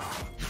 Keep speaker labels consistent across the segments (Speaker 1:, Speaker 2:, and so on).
Speaker 1: Zero.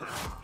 Speaker 2: Ha!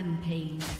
Speaker 2: Rampage.